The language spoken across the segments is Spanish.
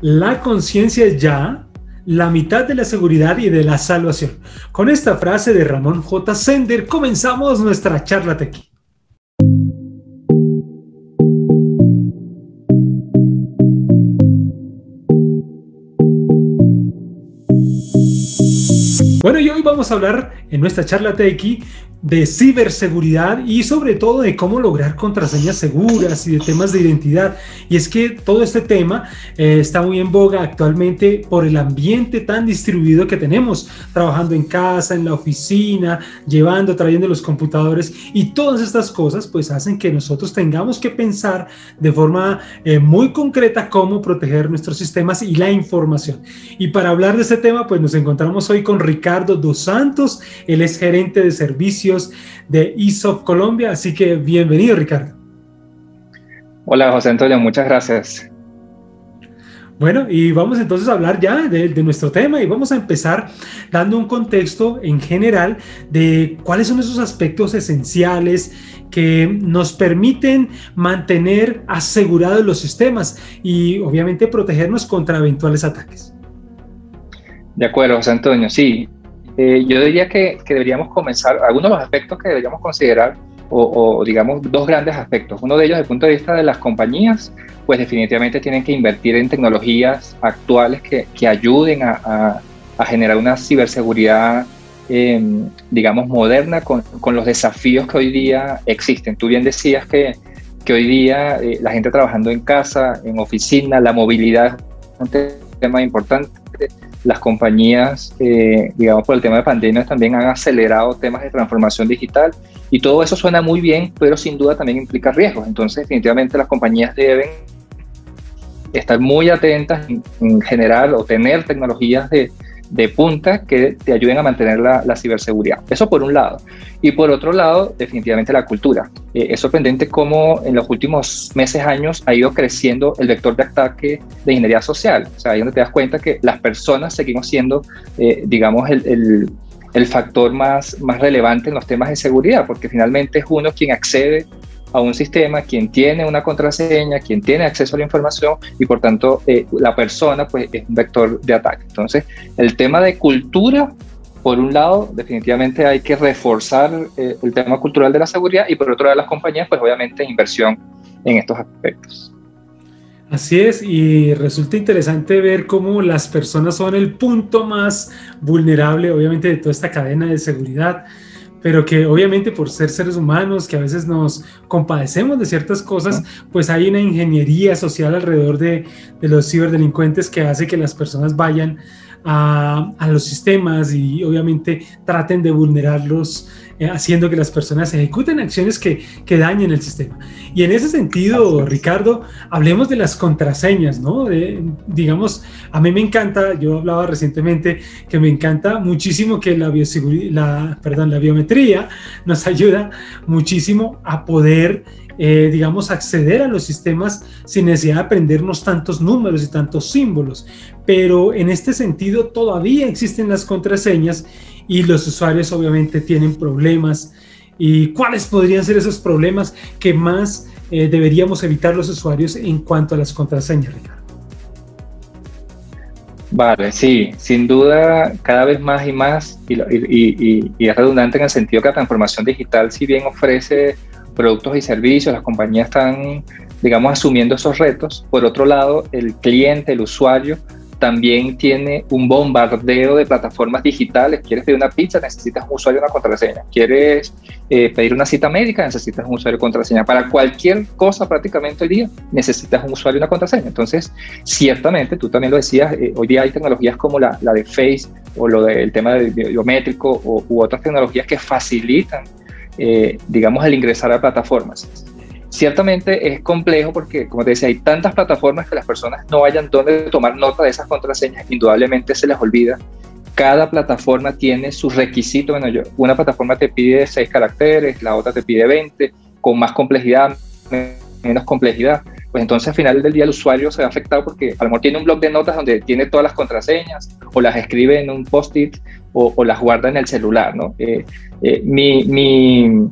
la conciencia es ya la mitad de la seguridad y de la salvación. Con esta frase de Ramón J. Sender comenzamos nuestra charla tequi. Bueno, y hoy vamos a hablar en nuestra charla Tequi de ciberseguridad y sobre todo de cómo lograr contraseñas seguras y de temas de identidad. Y es que todo este tema eh, está muy en boga actualmente por el ambiente tan distribuido que tenemos, trabajando en casa, en la oficina, llevando, trayendo los computadores y todas estas cosas pues hacen que nosotros tengamos que pensar de forma eh, muy concreta cómo proteger nuestros sistemas y la información. Y para hablar de este tema pues nos encontramos hoy con Ricardo Dos Santos, él es gerente de servicios de ISOF Colombia. Así que bienvenido, Ricardo. Hola, José Antonio, muchas gracias. Bueno, y vamos entonces a hablar ya de, de, nuestro tema y vamos a empezar dando un contexto en general de cuáles son esos aspectos esenciales que nos permiten mantener asegurados los sistemas y obviamente protegernos contra eventuales ataques. De acuerdo, José Antonio, sí. Eh, yo diría que, deberíamos comenzar, algunos de los aspectos que deberíamos considerar, o, digamos dos grandes aspectos. Uno de ellos, desde el punto de vista de las compañías, pues definitivamente tienen que invertir en tecnologías actuales que, que ayuden a, generar una ciberseguridad, em, digamos, moderna con, con, los desafíos que hoy día existen. Tú bien decías que, que hoy día eh, la gente trabajando en casa, en oficina, la movilidad es un tema importante las compañías, eh, digamos, por el tema de pandemia también han acelerado temas de transformación digital y todo eso suena muy bien, pero sin duda también implica riesgos. Entonces, definitivamente las compañías deben estar muy atentas en general o tener tecnologías de, de punta que te ayuden a mantener la, ciberseguridad. Eso por un lado. Y por otro lado, definitivamente la cultura. Eh, es sorprendente cómo en los últimos meses, años, ha ido creciendo el vector de ataque de ingeniería social. O sea, ahí donde te das cuenta que las personas seguimos siendo, eh, digamos, el, el, el factor más, más relevante en los temas de seguridad, porque finalmente es uno quien accede a un sistema, quien tiene una contraseña, quien tiene acceso a la información y por tanto eh, la persona pues es un vector de ataque. Entonces, el tema de cultura, por un lado, definitivamente hay que reforzar eh, el tema cultural de la seguridad y por otro lado las compañías, pues obviamente inversión en estos aspectos. Así es, y resulta interesante ver cómo las personas son el punto más vulnerable, obviamente, de toda esta cadena de seguridad pero que obviamente por ser seres humanos, que a veces nos compadecemos de ciertas cosas, pues hay una ingeniería social alrededor de, de los ciberdelincuentes que hace que las personas vayan a, a, los sistemas y obviamente traten de vulnerarlos eh, haciendo que las personas ejecuten acciones que, que, dañen el sistema. Y en ese sentido, Ricardo, hablemos de las contraseñas, ¿no? digamos, a mí me encanta, yo hablaba recientemente que me encanta muchísimo que la, la, perdón, la biometría nos ayuda muchísimo a poder eh, digamos, acceder a los sistemas sin necesidad de aprendernos tantos números y tantos símbolos. Pero en este sentido todavía existen las contraseñas y los usuarios obviamente tienen problemas. ¿Y cuáles podrían ser esos problemas que más eh, deberíamos evitar los usuarios en cuanto a las contraseñas, Ricardo? Vale, sí, sin duda cada vez más y más, y, y, y, es redundante en el sentido que la transformación digital, si bien ofrece productos y servicios, las compañías están, digamos, asumiendo esos retos. Por otro lado, el cliente, el usuario, también tiene un bombardeo de plataformas digitales. Quieres pedir una pizza, necesitas un usuario y una contraseña. Quieres eh, pedir una cita médica, necesitas un usuario y contraseña. Para cualquier cosa prácticamente hoy día necesitas un usuario y una contraseña. Entonces, ciertamente, tú también lo decías, eh, hoy día hay tecnologías como la, la, de Face o lo del tema de biométrico o, u otras tecnologías que facilitan, eh, digamos, el ingresar a plataformas. Ciertamente es complejo porque, como te decía, hay tantas plataformas que las personas no hayan donde tomar nota de esas contraseñas, indudablemente se les olvida. Cada plataforma tiene sus requisitos. Bueno, yo, una plataforma te pide 6 caracteres, la otra te pide 20, con más complejidad, menos complejidad. Pues entonces al final del día el usuario se ve afectado porque a lo mejor tiene un blog de notas donde tiene todas las contraseñas o las escribe en un post-it o, las guarda en el celular, ¿no? Eh, eh, mi, mi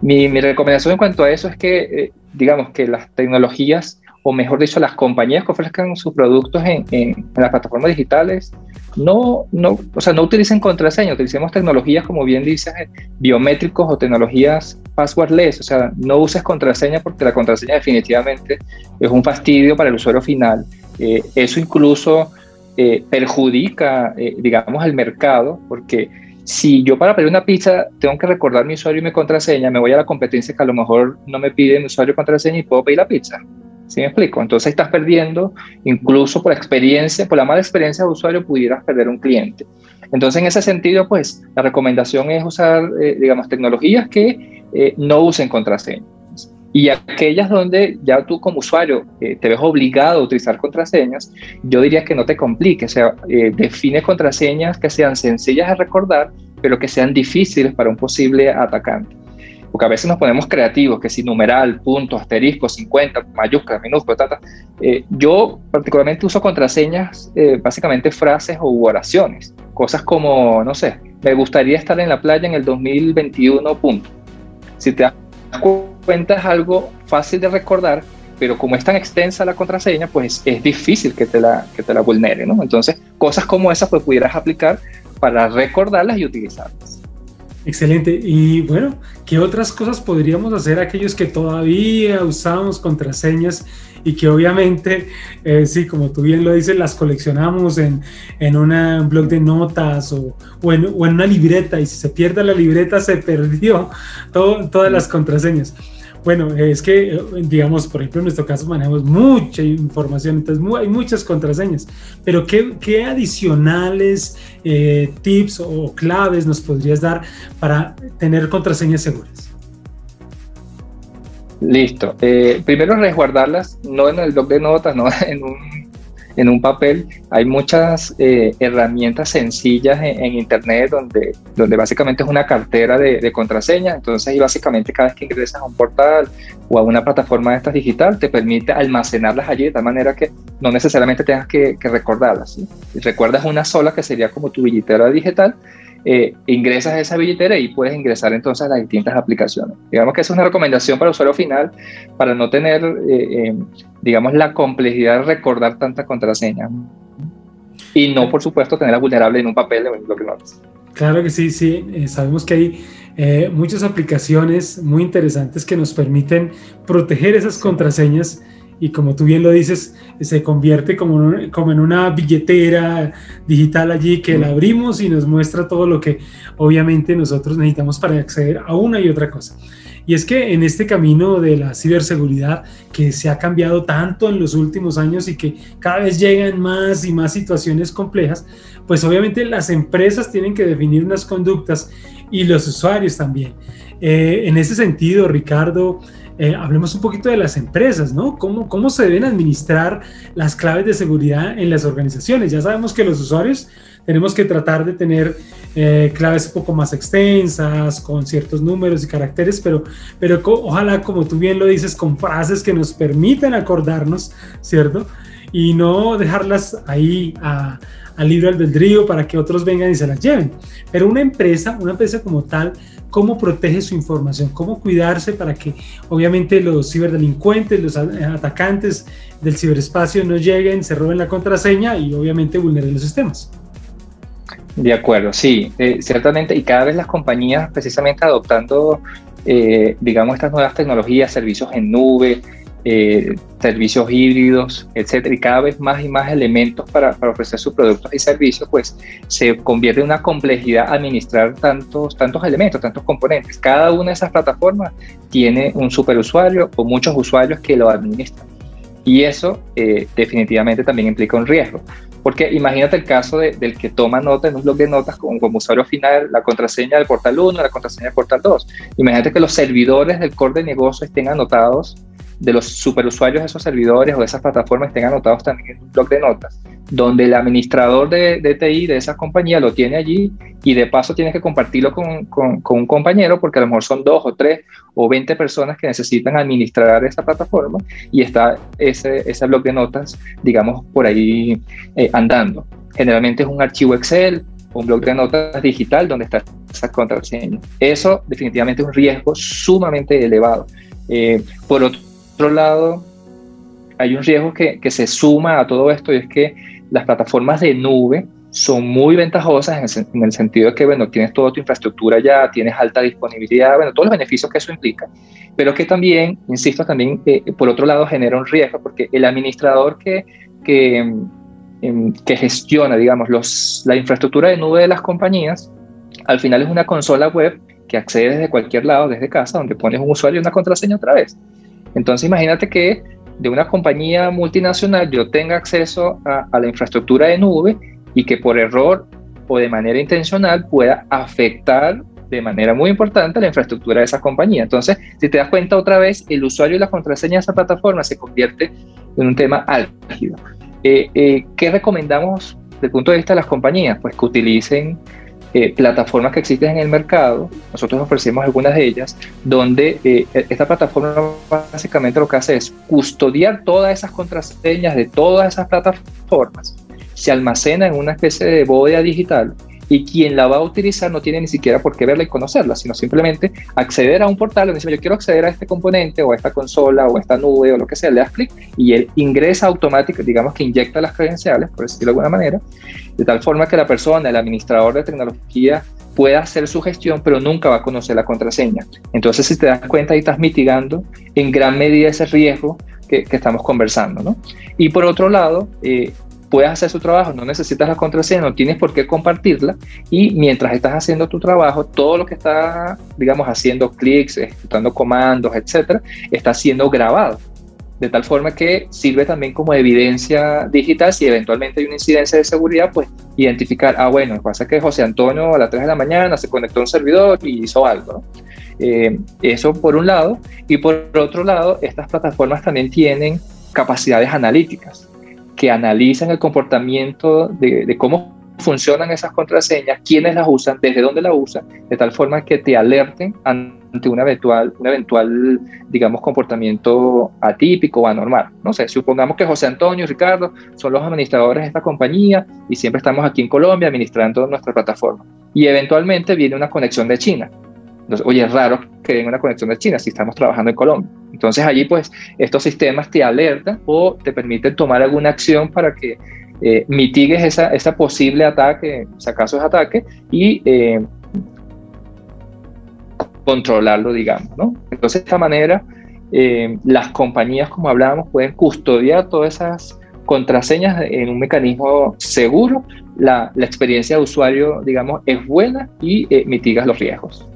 mi, recomendación en cuanto a eso es que, eh, digamos, que las tecnologías o mejor dicho, las compañías que ofrezcan sus productos en, en, las plataformas digitales, no, no, o sea, no utilicen contraseña, utilicemos tecnologías, como bien dices, biométricos o tecnologías passwordless, o sea, no uses contraseña porque la contraseña definitivamente es un fastidio para el usuario final. Eh, eso incluso eh, perjudica, eh, digamos, al mercado, porque si yo para pedir una pizza tengo que recordar mi usuario y mi contraseña, me voy a la competencia que a lo mejor no me pide mi usuario y contraseña y puedo pedir la pizza. ¿Sí me explico? Entonces estás perdiendo, incluso por experiencia, por la mala experiencia de usuario, pudieras perder un cliente. Entonces, en ese sentido, pues la recomendación es usar, eh, digamos, tecnologías que eh, no usen contraseñas. Y aquellas donde ya tú como usuario eh, te ves obligado a utilizar contraseñas, yo diría que no te compliques, o sea, define contraseñas que sean sencillas de recordar, pero que sean difíciles para un posible atacante porque a veces nos ponemos creativos, que si numeral, punto, asterisco, 50, mayúsculas, minúsculas, tata. Eh, yo particularmente uso contraseñas, eh, básicamente frases o oraciones, cosas como, no sé, me gustaría estar en la playa en el 2021, punto. Si te das cuenta es algo fácil de recordar, pero como es tan extensa la contraseña, pues es difícil que te la, que te la vulnere, ¿no? Entonces, cosas como esas pues pudieras aplicar para recordarlas y utilizarlas. Excelente. Y bueno, ¿qué otras cosas podríamos hacer aquellos que todavía usamos contraseñas y que obviamente, eh, sí, como tú bien lo dices, las coleccionamos en, en un blog de notas o, o, en, o, en, una libreta y si se pierde la libreta se perdió todo, todas las contraseñas? Bueno, es que, digamos, por ejemplo, en nuestro caso manejamos mucha información, entonces hay muchas contraseñas, pero ¿qué, qué adicionales eh, tips o claves nos podrías dar para tener contraseñas seguras? Listo. Eh, primero resguardarlas, no en el blog de notas, no en un en un papel. Hay muchas eh, herramientas sencillas en, Internet donde, donde básicamente es una cartera de, contraseña. Entonces, y básicamente cada vez que ingresas a un portal o a una plataforma de estas digital, te permite almacenarlas allí de tal manera que no necesariamente tengas que, recordarlas. Recuerdas una sola que sería como tu billetera digital eh, ingresas esa billetera y puedes ingresar entonces a las distintas aplicaciones. Digamos que es una recomendación para el usuario final para no tener, eh, eh, digamos, la complejidad de recordar tanta contraseña. Y no, por supuesto, tenerla vulnerable en un papel o en bloque notas. Claro que sí, sí. sabemos que hay muchas aplicaciones muy interesantes que nos permiten proteger esas contraseñas y como tú bien lo dices, se convierte como, como en una billetera digital allí que la abrimos y nos muestra todo lo que obviamente nosotros necesitamos para acceder a una y otra cosa. Y es que en este camino de la ciberseguridad que se ha cambiado tanto en los últimos años y que cada vez llegan más y más situaciones complejas, pues obviamente las empresas tienen que definir unas conductas y los usuarios también. Eh, en ese sentido, Ricardo, eh, hablemos un poquito de las empresas, ¿no? ¿Cómo, ¿Cómo se deben administrar las claves de seguridad en las organizaciones? Ya sabemos que los usuarios tenemos que tratar de tener eh, claves un poco más extensas, con ciertos números y caracteres, pero, pero ojalá, como tú bien lo dices, con frases que nos permitan acordarnos, ¿cierto? Y no dejarlas ahí a, al libre albedrío para que otros vengan y se las lleven. Pero una empresa, una empresa como tal, cómo protege su información, cómo cuidarse para que obviamente los ciberdelincuentes, los atacantes del ciberespacio no lleguen, se roben la contraseña y obviamente vulneren los sistemas. De acuerdo, sí, eh, ciertamente, y cada vez las compañías precisamente adoptando, eh, digamos, estas nuevas tecnologías, servicios en nube, eh, servicios híbridos, etcétera, y cada vez más y más elementos para, ofrecer sus productos y servicios, pues se convierte en una complejidad administrar tantos, tantos elementos, tantos componentes. Cada una de esas plataformas tiene un superusuario o muchos usuarios que lo administran. Y eso eh, definitivamente también implica un riesgo. Porque imagínate el caso del que toma nota en un blog de notas como, como usuario final, la contraseña del portal 1, la contraseña del portal 2. Imagínate que los servidores del core de negocio estén anotados de los superusuarios de esos servidores o de esas plataformas estén anotados también en un blog de notas, donde el administrador de, de TI de esa compañía lo tiene allí y de paso tiene que compartirlo con, con, un compañero porque a lo mejor son dos o tres o veinte personas que necesitan administrar esa plataforma y está ese, ese blog de notas, digamos, por ahí eh, andando. Generalmente es un archivo Excel un blog de notas digital donde está esa contraseña. Eso definitivamente es un riesgo sumamente elevado. Eh, por otro otro lado, hay un riesgo que, se suma a todo esto y es que las plataformas de nube son muy ventajosas en el, sentido de que, bueno, tienes toda tu infraestructura ya, tienes alta disponibilidad, bueno, todos los beneficios que eso implica, pero que también, insisto, también eh, por otro lado genera un riesgo porque el administrador que, que, em, que gestiona, digamos, los, la infraestructura de nube de las compañías, al final es una consola web que accede desde cualquier lado, desde casa, donde pones un usuario y una contraseña otra vez. Entonces imagínate que de una compañía multinacional yo tenga acceso a, la infraestructura de nube y que por error o de manera intencional pueda afectar de manera muy importante la infraestructura de esa compañía. Entonces, si te das cuenta otra vez, el usuario y la contraseña de esa plataforma se convierte en un tema álgido. Eh, eh, ¿Qué recomendamos desde el punto de vista de las compañías? Pues que utilicen eh, plataformas que existen en el mercado, nosotros ofrecemos algunas de ellas, donde eh, esta plataforma básicamente lo que hace es custodiar todas esas contraseñas de todas esas plataformas, se almacena en una especie de bóveda digital y quien la va a utilizar no tiene ni siquiera por qué verla y conocerla, sino simplemente acceder a un portal donde dice yo quiero acceder a este componente o a esta consola o a esta nube o lo que sea, le das clic y él ingresa automáticamente, digamos que inyecta las credenciales, por decirlo de alguna manera, de tal forma que la persona, el administrador de tecnología, pueda hacer su gestión, pero nunca va a conocer la contraseña. Entonces, si te das cuenta, ahí estás mitigando en gran medida ese riesgo que, estamos conversando. ¿no? Y por otro lado, eh, puedes hacer su trabajo, no necesitas la contraseña, no tienes por qué compartirla y mientras estás haciendo tu trabajo, todo lo que está, digamos, haciendo clics, ejecutando comandos, etcétera, está siendo grabado. De tal forma que sirve también como evidencia digital si eventualmente hay una incidencia de seguridad, pues identificar, ah, bueno, pasa que José Antonio a las 3 de la mañana se conectó a un servidor y hizo algo. Eh, eso por un lado. Y por otro lado, estas plataformas también tienen capacidades analíticas que analizan el comportamiento de, cómo funcionan esas contraseñas, quiénes las usan, desde dónde las usan, de tal forma que te alerten ante un eventual, un eventual, digamos, comportamiento atípico o anormal. No sé, supongamos que José Antonio y Ricardo son los administradores de esta compañía y siempre estamos aquí en Colombia administrando nuestra plataforma. Y eventualmente viene una conexión de China. Entonces, oye, es raro que venga una conexión de China si estamos trabajando en Colombia. Entonces allí pues estos sistemas te alertan o te permiten tomar alguna acción para que eh, mitigues esa, posible ataque, si acaso es ataque, y eh, controlarlo, digamos. Entonces de esta manera eh, las compañías, como hablábamos, pueden custodiar todas esas contraseñas en un mecanismo seguro, la experiencia de usuario, digamos, es buena y mitigas los riesgos.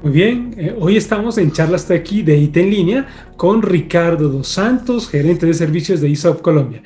Muy bien, eh, hoy estamos en charla hasta aquí de IT en línea con Ricardo Dos Santos, gerente de servicios de ISOP Colombia.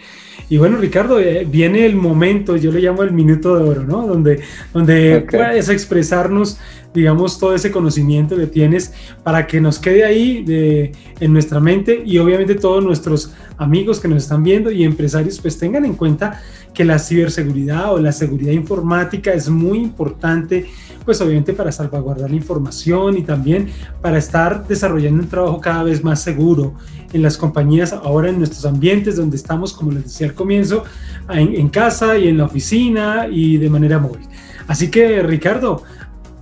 Y bueno, Ricardo, eh, viene el momento, yo le llamo el minuto de oro, ¿no? Donde, donde puedes expresarnos, digamos, todo ese conocimiento que tienes para que nos quede ahí de, en nuestra mente y obviamente todos nuestros amigos que nos están viendo y empresarios pues tengan en cuenta que la ciberseguridad o la seguridad informática es muy importante pues obviamente para salvaguardar la información y también para estar desarrollando un trabajo cada vez más seguro en las compañías, ahora en nuestros ambientes donde estamos, como les decía al comienzo, en, casa y en la oficina y de manera móvil. Así que Ricardo,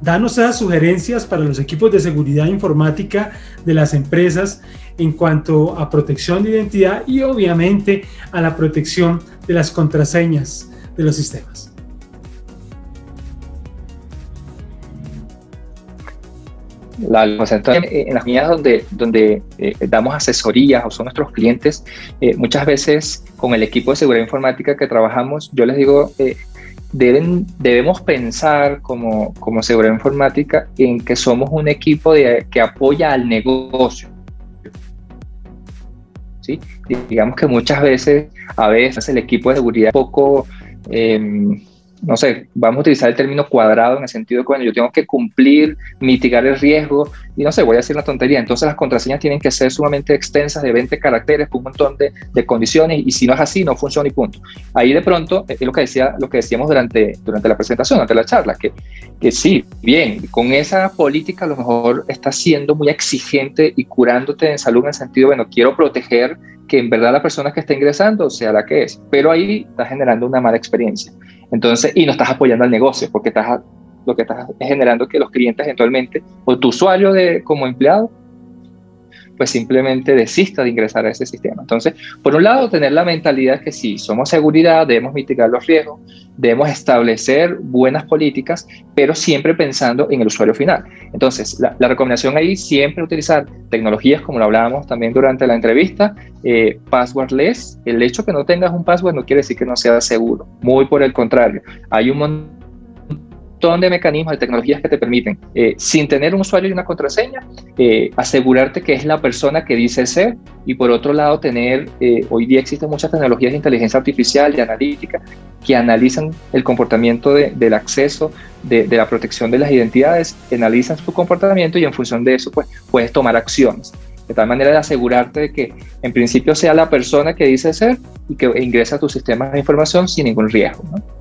danos esas sugerencias para los equipos de seguridad informática de las empresas en cuanto a protección de identidad y obviamente a la protección de las contraseñas de los sistemas. La, en las unidades donde, donde eh, damos asesorías o son nuestros clientes, eh, muchas veces con el equipo de seguridad informática que trabajamos, yo les digo, eh, deben, debemos pensar como, como seguridad informática en que somos un equipo de, que apoya al negocio. ¿Sí? Digamos que muchas veces, a veces el equipo de seguridad un poco... Em, no sé, vamos a utilizar el término cuadrado en el sentido que yo tengo que cumplir, mitigar el riesgo y no sé, voy a decir una tontería. Entonces las contraseñas tienen que ser sumamente extensas, de 20 caracteres, con un montón de, de, condiciones y si no es así, no funciona y punto. Ahí de pronto es lo que, decía, lo que decíamos durante, durante la presentación, durante la charla, que, que sí, bien, con esa política a lo mejor está siendo muy exigente y curándote en salud en el sentido, bueno, quiero proteger que en verdad la persona que está ingresando sea la que es, pero ahí está generando una mala experiencia. Entonces, y no estás apoyando al negocio, porque estás, lo que estás generando que los clientes eventualmente, o tu usuario de, como empleado, pues simplemente desista de ingresar a ese sistema. Entonces, por un lado, tener la mentalidad que si somos seguridad, debemos mitigar los riesgos, debemos establecer buenas políticas, pero siempre pensando en el usuario final. Entonces, la, recomendación ahí siempre utilizar tecnologías, como lo hablábamos también durante la entrevista, eh, passwordless. El hecho que no tengas un password no quiere decir que no sea seguro, muy por el contrario. Hay un montón montón de mecanismos, de tecnologías que te permiten, eh, sin tener un usuario y una contraseña, eh, asegurarte que es la persona que dice ser y por otro lado tener, eh, hoy día existen muchas tecnologías de inteligencia artificial y analítica que analizan el comportamiento del acceso, de, de, la protección de las identidades, analizan su comportamiento y en función de eso pues puedes tomar acciones. De tal manera de asegurarte de que en principio sea la persona que dice ser y que ingresa a tus sistemas de información sin ningún riesgo. ¿no?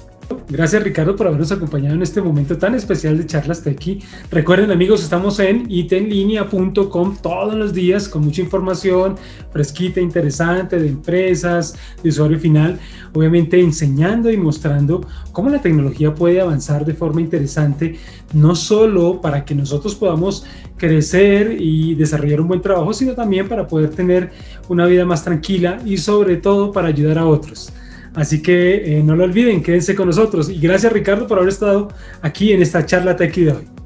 Gracias Ricardo por habernos acompañado en este momento tan especial de Charlas Tequi. Recuerden amigos, estamos en itenlinea.com todos los días con mucha información fresquita, interesante de empresas, de usuario final, obviamente enseñando y mostrando cómo la tecnología puede avanzar de forma interesante, no solo para que nosotros podamos crecer y desarrollar un buen trabajo, sino también para poder tener una vida más tranquila y sobre todo para ayudar a otros. Así que eh, no lo olviden, quédense con nosotros. Y gracias Ricardo por haber estado aquí en esta charla Tech de hoy.